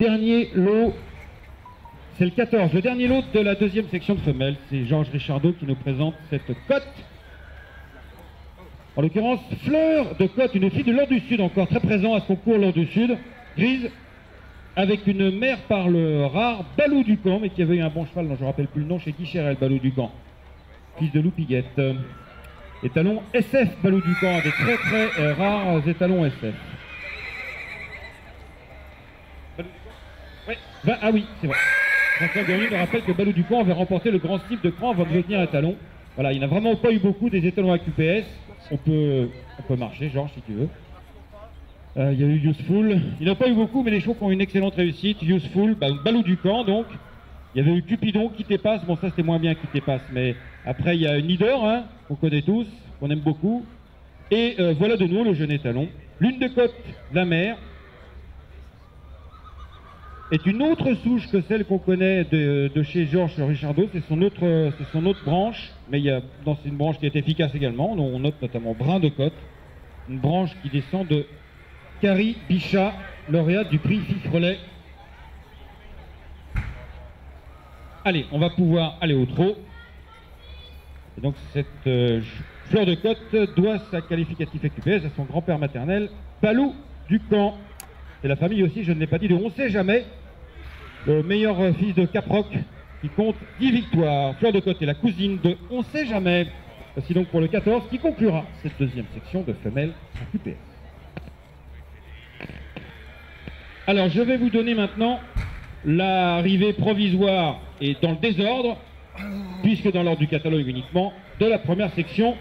Dernier lot, c'est le 14. Le dernier lot de la deuxième section de femelles. C'est Georges Richardot qui nous présente cette cote. En l'occurrence, Fleur de Côte, une fille de l'Or du Sud, encore très présent à ce concours l'Or du Sud, grise, avec une mère par le rare Balou du Camp, mais qui avait eu un bon cheval dont je ne rappelle plus le nom, chez Guichérel, Balou du Camp, fils de Lou Piguette. Étalon SF Balou du Camp, des très très euh, rares étalons SF. Va- ah oui, c'est vrai. François Gagnon nous rappelle que Balou du Camp avait remporté le grand slip de cran avant de devenir étalon. Voilà, il n'a vraiment pas eu beaucoup des étalons à QPS. On peut, on peut marcher, Georges, si tu veux. Euh, il y a eu Useful. Il n'a pas eu beaucoup, mais les chevaux ont une excellente réussite. Useful, bah, Balou du camp, donc. Il y avait eu Cupidon qui dépasse. Bon, ça, c'était moins bien qui dépasse. Mais après, il y a Nider, hein, qu'on connaît tous, qu'on aime beaucoup. Et euh, voilà de nous le jeune étalon. Lune de côte, la mer. Est une autre souche que celle qu'on connaît de, chez Georges Richardot. C'est son autre, son autre branche. Mais il y a, dans une branche qui est efficace également. On note notamment Brin de côte. Une branche qui descend de Carrie Bichat, lauréate du prix Fifrelet. Allez, on va pouvoir aller au trot. Et donc cette euh, fleur de côte doit sa qualificatif QPS à son grand-père maternel, Balou du Camp. Et la famille aussi, je ne l'ai pas dit, de On sait jamais, le meilleur euh, fils de Caproc, qui compte 10 victoires. Fleur de côte est la cousine de On sait jamais. Voici donc pour le 14 qui conclura cette deuxième section de femelles QPS. Alors, je vais vous donner maintenant l'arrivée provisoire et dans le désordre, puisque dans l'ordre du catalogue uniquement, de la première section